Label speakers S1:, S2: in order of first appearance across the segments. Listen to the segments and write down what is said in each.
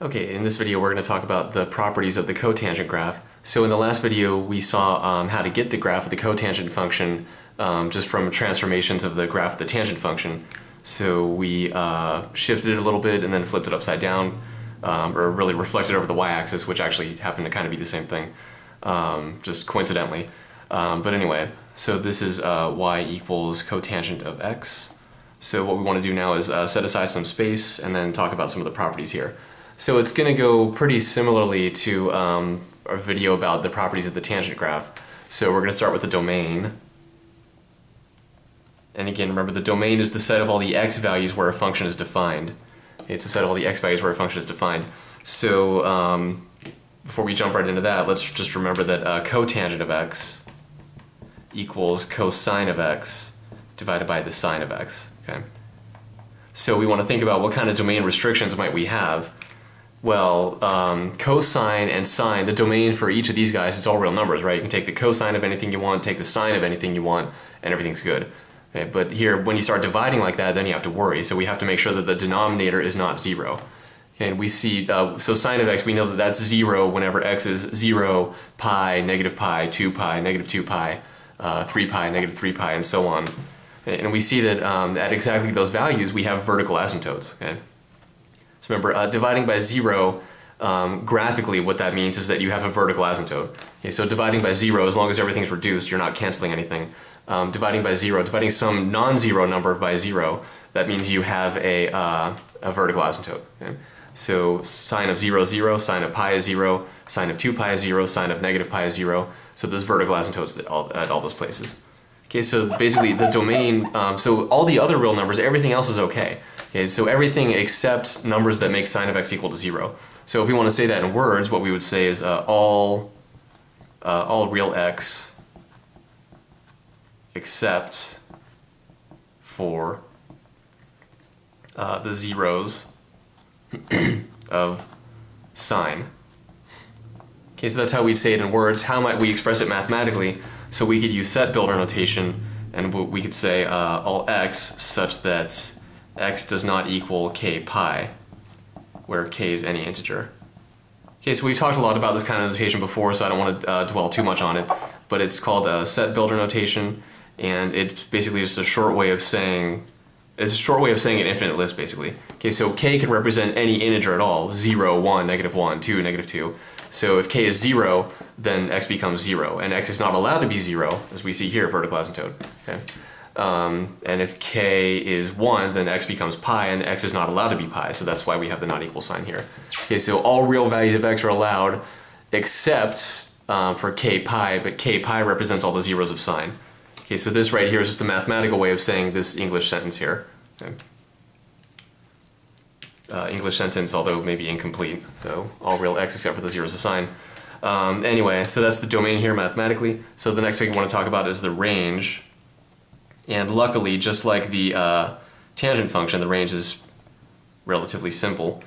S1: Okay, in this video we're going to talk about the properties of the cotangent graph. So in the last video we saw um, how to get the graph of the cotangent function um, just from transformations of the graph of the tangent function. So we uh, shifted it a little bit and then flipped it upside down, um, or really reflected over the y-axis, which actually happened to kind of be the same thing, um, just coincidentally. Um, but anyway, so this is uh, y equals cotangent of x. So what we want to do now is uh, set aside some space and then talk about some of the properties here. So it's going to go pretty similarly to um, our video about the properties of the tangent graph. So we're going to start with the domain. And again, remember the domain is the set of all the x values where a function is defined. It's a set of all the x values where a function is defined. So um, before we jump right into that, let's just remember that uh, cotangent of x equals cosine of x divided by the sine of x. Okay. So we want to think about what kind of domain restrictions might we have well, um, cosine and sine, the domain for each of these guys is all real numbers, right? You can take the cosine of anything you want, take the sine of anything you want, and everything's good. Okay, but here, when you start dividing like that, then you have to worry. So we have to make sure that the denominator is not zero. And we see, uh, so sine of x, we know that that's zero whenever x is zero, pi, negative pi, two pi, negative two pi, uh, three pi, negative three pi, and so on. And we see that um, at exactly those values, we have vertical asymptotes. Okay? Remember, uh, dividing by zero, um, graphically what that means is that you have a vertical asymptote. Okay, so dividing by zero, as long as everything's reduced, you're not canceling anything. Um, dividing by zero, dividing some non-zero number by zero, that means you have a, uh, a vertical asymptote. Okay? So sine of 0, 0, sine of pi is 0, sine of 2 pi is 0, sine of negative pi is 0. So there's vertical asymptotes at all, at all those places. Okay, so basically the domain, um, so all the other real numbers, everything else is okay. Okay, so everything except numbers that make sine of x equal to zero. So if we want to say that in words, what we would say is uh, all, uh, all real x except for uh, the zeros of sine. Okay, so that's how we'd say it in words. How might we express it mathematically? So we could use set builder notation, and we could say uh, all x such that x does not equal k pi, where k is any integer. Okay, so we've talked a lot about this kind of notation before, so I don't want to uh, dwell too much on it, but it's called a set builder notation, and it's basically just a short way of saying, it's a short way of saying an infinite list, basically. Okay, so k can represent any integer at all, 0, 1, negative 1, 2, negative 2. So if k is 0, then x becomes 0, and x is not allowed to be 0, as we see here, vertical asymptote. Okay? Um, and if k is 1, then x becomes pi, and x is not allowed to be pi, so that's why we have the not equal sign here. Okay, so all real values of x are allowed, except um, for k pi, but k pi represents all the zeros of sine. Okay, so this right here is just a mathematical way of saying this English sentence here. Okay. Uh, English sentence, although maybe incomplete, so all real x except for the zeros of sine. Um, anyway, so that's the domain here mathematically. So the next thing we want to talk about is the range. And luckily, just like the uh, tangent function, the range is relatively simple.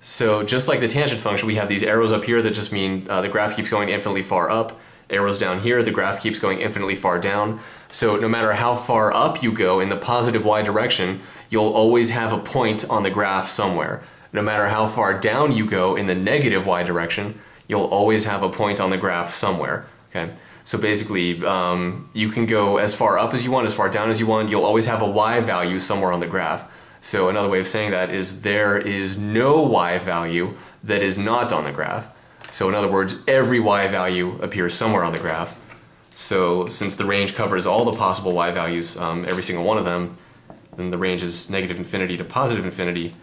S1: So just like the tangent function, we have these arrows up here that just mean uh, the graph keeps going infinitely far up. Arrows down here, the graph keeps going infinitely far down. So no matter how far up you go in the positive y direction, you'll always have a point on the graph somewhere. No matter how far down you go in the negative y direction, you'll always have a point on the graph somewhere. Okay. So basically, um, you can go as far up as you want, as far down as you want. You'll always have a y value somewhere on the graph. So another way of saying that is there is no y value that is not on the graph. So in other words, every y value appears somewhere on the graph. So since the range covers all the possible y values, um, every single one of them, then the range is negative infinity to positive infinity,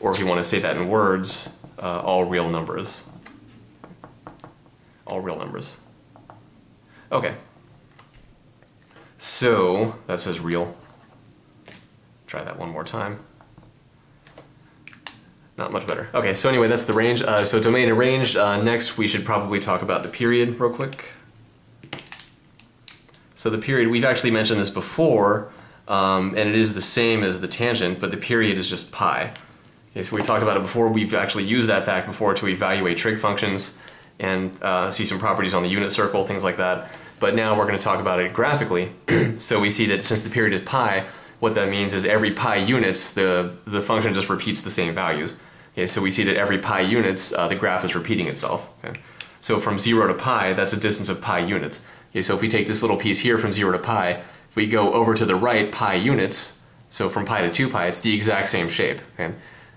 S1: or if you want to say that in words, uh, all real numbers. All real numbers. Okay. So, that says real. Try that one more time. Not much better. Okay, so anyway, that's the range. Uh, so domain and range. Uh, next, we should probably talk about the period real quick. So the period, we've actually mentioned this before, um, and it is the same as the tangent, but the period is just pi. Okay, so we talked about it before. We've actually used that fact before to evaluate trig functions and uh, see some properties on the unit circle, things like that. But now we're going to talk about it graphically. so we see that since the period is pi, what that means is every pi units, the, the function just repeats the same values. Okay, so we see that every pi units, uh, the graph is repeating itself. Okay? So from 0 to pi, that's a distance of pi units. Okay, so if we take this little piece here from 0 to pi, if we go over to the right pi units, so from pi to 2 pi, it's the exact same shape. Okay?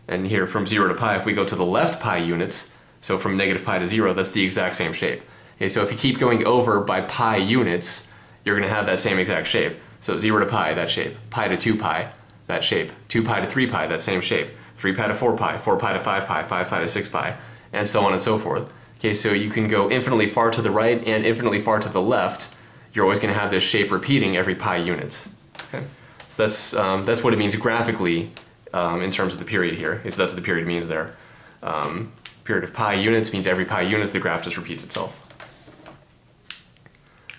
S1: And here from 0 to pi, if we go to the left pi units, so from negative pi to 0, that's the exact same shape. Okay, so if you keep going over by pi units, you're going to have that same exact shape. So 0 to pi, that shape. Pi to 2 pi, that shape. 2 pi to 3 pi, that same shape. 3 pi to 4 pi, 4 pi to 5 pi, 5 pi to 6 pi, and so on and so forth. Okay, so you can go infinitely far to the right and infinitely far to the left. You're always going to have this shape repeating every pi units. Okay, so that's um, that's what it means graphically um, in terms of the period here. So that's what the period means there. Um, period of pi units means every pi units the graph just repeats itself.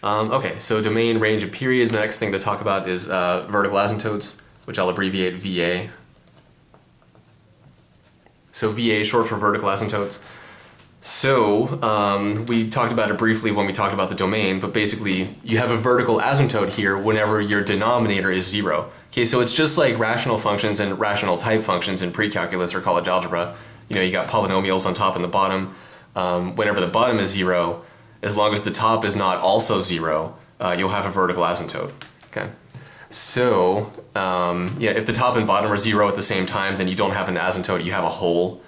S1: Um, okay, so domain, range, and period. The next thing to talk about is uh, vertical asymptotes, which I'll abbreviate VA. So VA short for vertical asymptotes. So um, we talked about it briefly when we talked about the domain, but basically you have a vertical asymptote here whenever your denominator is zero. Okay, so it's just like rational functions and rational type functions in pre-calculus or college algebra. You know, you got polynomials on top and the bottom. Um, whenever the bottom is zero, as long as the top is not also zero, uh, you'll have a vertical asymptote. Okay. So, um, yeah, if the top and bottom are zero at the same time, then you don't have an asymptote, you have a hole.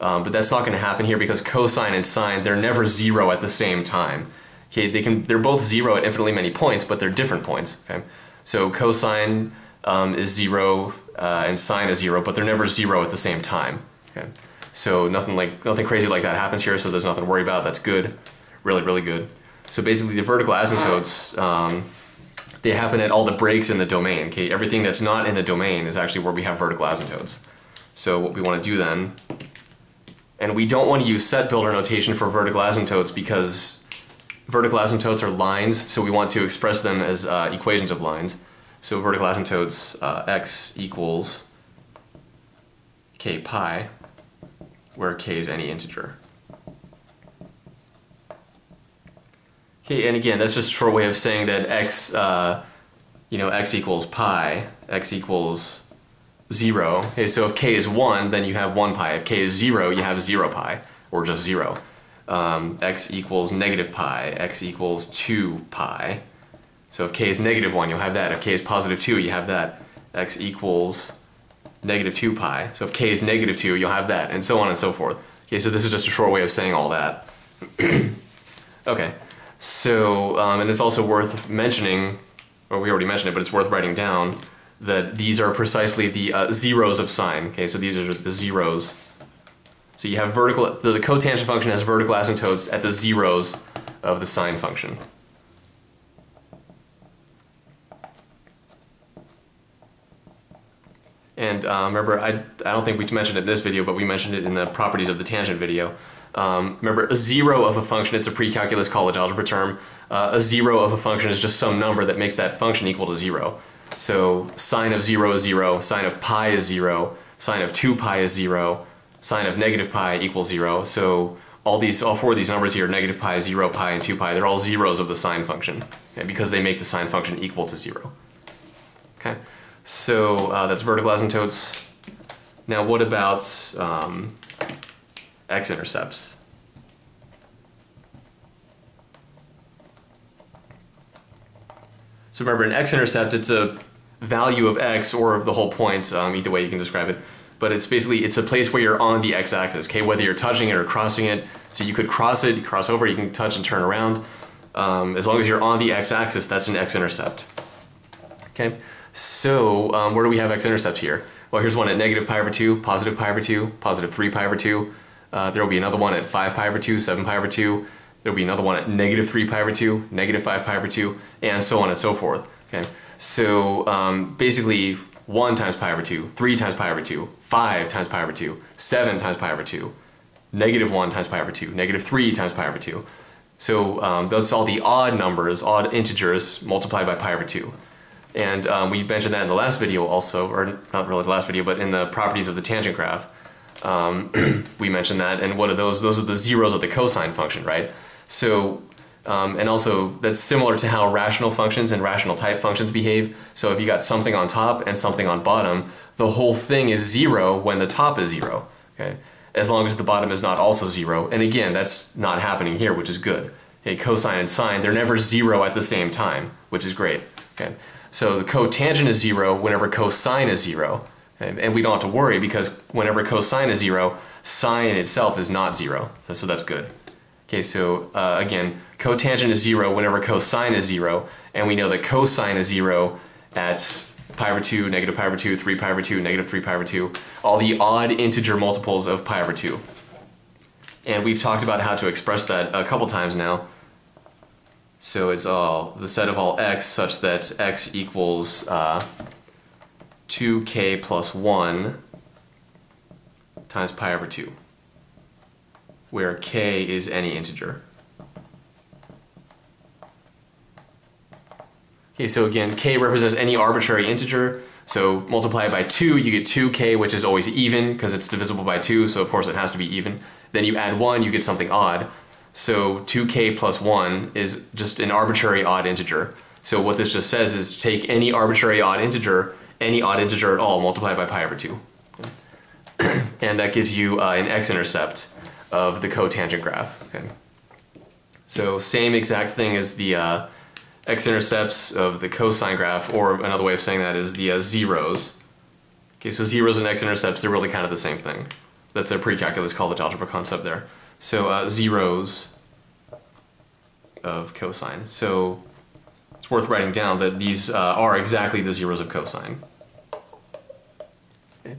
S1: Um, but that's not going to happen here because cosine and sine, they're never zero at the same time. Okay, they can, they're both zero at infinitely many points, but they're different points. Okay, so cosine um, is zero uh, and sine is zero, but they're never zero at the same time. Okay, so nothing like nothing crazy like that happens here, so there's nothing to worry about. That's good, really, really good. So basically, the vertical asymptotes um, they happen at all the breaks in the domain. Okay, everything that's not in the domain is actually where we have vertical asymptotes. So what we want to do then, and we don't want to use set builder notation for vertical asymptotes because vertical asymptotes are lines, so we want to express them as uh, equations of lines. So vertical asymptotes, uh, x equals k pi, where k is any integer. Okay, and again, that's just a short way of saying that x, uh, you know, x equals pi, x equals 0. Okay, so if k is 1, then you have 1 pi. If k is 0, you have 0 pi, or just 0. Um, x equals negative pi, x equals 2 pi. So if k is negative 1, you'll have that. If k is positive 2, you have that. x equals negative 2 pi. So if k is negative 2, you'll have that, and so on and so forth. Okay, so this is just a short way of saying all that. okay. So, um, and it's also worth mentioning, or we already mentioned it, but it's worth writing down that these are precisely the uh, zeros of sine. Okay, so these are the zeros. So you have vertical, the, the cotangent function has vertical asymptotes at the zeros of the sine function. Uh, remember, I, I don't think we mentioned it in this video, but we mentioned it in the properties of the tangent video. Um, remember, a zero of a function, it's a pre-calculus college algebra term. Uh, a zero of a function is just some number that makes that function equal to zero. So sine of zero is zero, sine of pi is zero, sine of 2 pi is zero, sine of negative pi equals zero. So all these, all four of these numbers here, negative pi, zero pi, and 2 pi, they're all zeros of the sine function because they make the sine function equal to zero. Okay, so uh, that's vertical asymptotes. Now what about um, x-intercepts. So remember, an x-intercept, it's a value of x or the whole point, um, either way you can describe it. But it's basically, it's a place where you're on the x-axis, okay? Whether you're touching it or crossing it. So you could cross it, cross over, you can touch and turn around. Um, as long as you're on the x-axis, that's an x-intercept. Okay, so um, where do we have x-intercept here? Well, here's one at negative pi over 2, positive pi over 2, positive 3 pi over 2, uh, there will be another one at 5 pi over 2, 7 pi over 2. There will be another one at negative 3 pi over 2, negative 5 pi over 2, and so on and so forth. Okay, So um, basically 1 times pi over 2, 3 times pi over 2, 5 times pi over 2, 7 times pi over 2, negative 1 times pi over 2, negative 3 times pi over 2. So um, that's all the odd numbers, odd integers multiplied by pi over 2. And um, we mentioned that in the last video also, or not really the last video, but in the properties of the tangent graph. Um, we mentioned that, and what are those? Those are the zeros of the cosine function, right? So, um, and also that's similar to how rational functions and rational type functions behave. So if you got something on top and something on bottom, the whole thing is zero when the top is zero, okay? as long as the bottom is not also zero. And again, that's not happening here, which is good. Okay, cosine and sine, they're never zero at the same time, which is great. Okay, so the cotangent is zero whenever cosine is zero. And we don't have to worry because whenever cosine is zero, sine itself is not zero. So, so that's good. Okay, so uh, again, cotangent is zero whenever cosine is zero, and we know that cosine is zero at pi over 2, negative pi over 2, 3 pi over 2, negative 3 pi over 2, all the odd integer multiples of pi over 2. And we've talked about how to express that a couple times now. So it's all the set of all x such that x equals uh, 2k plus 1 times pi over 2 where k is any integer. Okay, so again, k represents any arbitrary integer. So multiply it by 2, you get 2k, which is always even because it's divisible by 2, so of course it has to be even. Then you add 1, you get something odd. So 2k plus 1 is just an arbitrary odd integer. So what this just says is take any arbitrary odd integer, any odd integer at all, multiply it by pi over 2. and that gives you uh, an x-intercept of the cotangent graph. Okay. So same exact thing as the uh, x-intercepts of the cosine graph, or another way of saying that is the uh, zeros. Okay, so zeros and x-intercepts, they're really kind of the same thing. That's a pre-calculus college algebra concept there. So uh, zeros of cosine. So it's worth writing down that these uh, are exactly the zeros of cosine.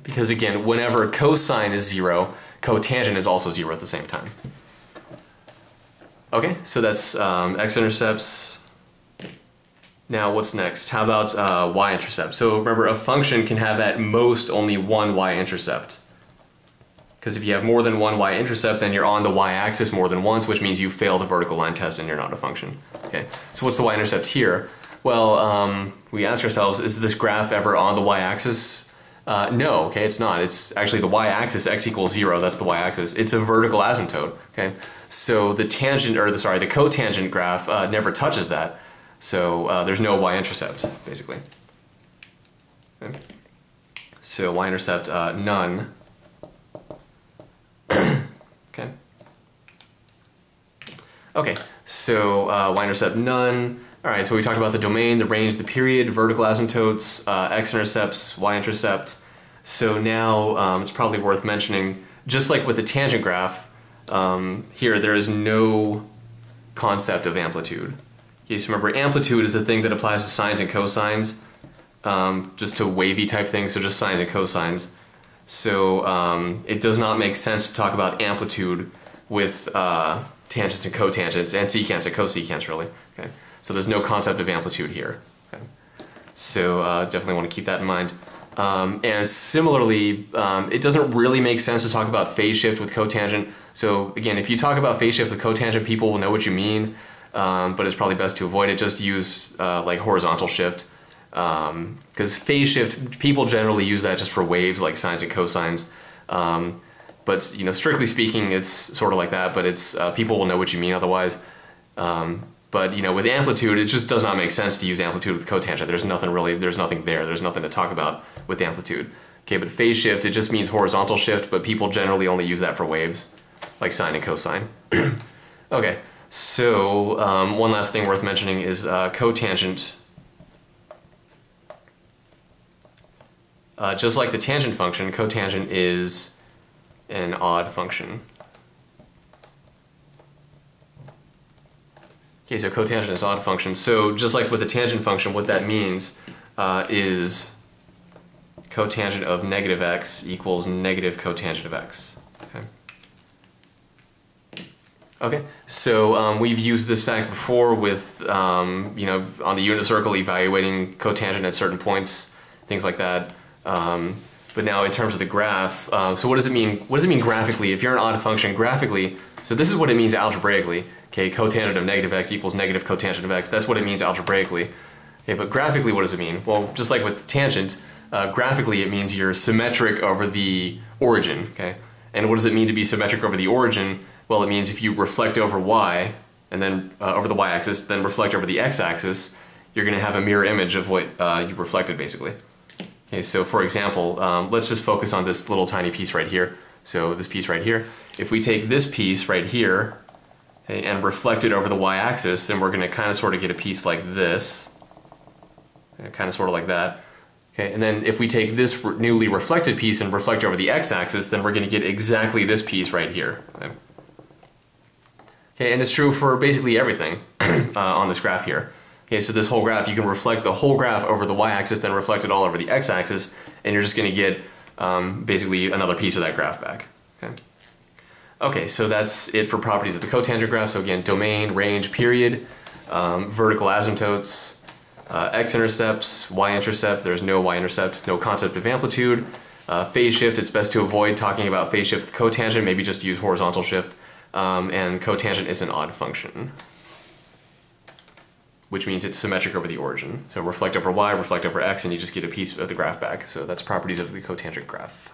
S1: Because again, whenever cosine is zero, cotangent is also zero at the same time. Okay, so that's um, x-intercepts. Now what's next? How about uh, y-intercept? So remember, a function can have at most only one y-intercept. Because if you have more than one y-intercept, then you're on the y-axis more than once, which means you fail the vertical line test and you're not a function. Okay, so what's the y-intercept here? Well, um, we ask ourselves, is this graph ever on the y-axis? Uh, no, okay, it's not. It's actually the y-axis, x equals zero, that's the y-axis. It's a vertical asymptote, okay? So the tangent, or the, sorry, the cotangent graph uh, never touches that. So uh, there's no y-intercept, basically. Okay. So y-intercept, uh, none. Okay. Okay, so uh, y-intercept, none. All right, so we talked about the domain, the range, the period, vertical asymptotes, uh, x-intercepts, y-intercept. So now um, it's probably worth mentioning, just like with the tangent graph, um, here there is no concept of amplitude. Okay, so remember amplitude is a thing that applies to sines and cosines, um, just to wavy type things, so just sines and cosines. So um, it does not make sense to talk about amplitude with uh, tangents and cotangents, and secants and cosecants really. Okay. So there's no concept of amplitude here. Okay. So uh, definitely want to keep that in mind. Um, and similarly, um, it doesn't really make sense to talk about phase shift with cotangent. So again, if you talk about phase shift with cotangent, people will know what you mean, um, but it's probably best to avoid it. Just use uh, like horizontal shift. Because um, phase shift, people generally use that just for waves like sines and cosines. Um, but you know, strictly speaking, it's sort of like that. But it's uh, people will know what you mean otherwise. Um, but you know, with amplitude, it just does not make sense to use amplitude with cotangent. There's nothing really, there's nothing there. There's nothing to talk about with amplitude. Okay, but phase shift, it just means horizontal shift, but people generally only use that for waves, like sine and cosine. okay, so um, one last thing worth mentioning is uh, cotangent. Uh, just like the tangent function, cotangent is an odd function. Okay, so cotangent is odd function. So just like with the tangent function, what that means uh, is cotangent of negative x equals negative cotangent of x. Okay, okay. so um, we've used this fact before with, um, you know, on the unit circle evaluating cotangent at certain points, things like that. Um, but now in terms of the graph, uh, so what does it mean? What does it mean graphically? If you're an odd function graphically, so this is what it means algebraically. Okay, cotangent of negative x equals negative cotangent of x. That's what it means algebraically. Okay, but graphically, what does it mean? Well, just like with tangent, uh, graphically it means you're symmetric over the origin. Okay, and what does it mean to be symmetric over the origin? Well, it means if you reflect over y and then uh, over the y-axis, then reflect over the x-axis, you're going to have a mirror image of what uh, you reflected, basically. Okay, so for example, um, let's just focus on this little tiny piece right here. So this piece right here. If we take this piece right here okay, and reflect it over the y-axis, then we're going to kind of sort of get a piece like this, kind of sort of like that. Okay, and then if we take this re- newly reflected piece and reflect over the x-axis, then we're going to get exactly this piece right here. Okay, okay and it's true for basically everything uh, on this graph here. Okay, so this whole graph, you can reflect the whole graph over the y-axis, then reflect it all over the x-axis, and you're just going to get um, basically another piece of that graph back. Okay. Okay, so that's it for properties of the cotangent graph. So again, domain, range, period, um, vertical asymptotes, uh, x-intercepts, y-intercept, there's no y-intercept, no concept of amplitude. Uh, phase shift, it's best to avoid talking about phase shift cotangent, maybe just use horizontal shift. Um, and cotangent is an odd function, which means it's symmetric over the origin. So reflect over y, reflect over x, and you just get a piece of the graph back. So that's properties of the cotangent graph.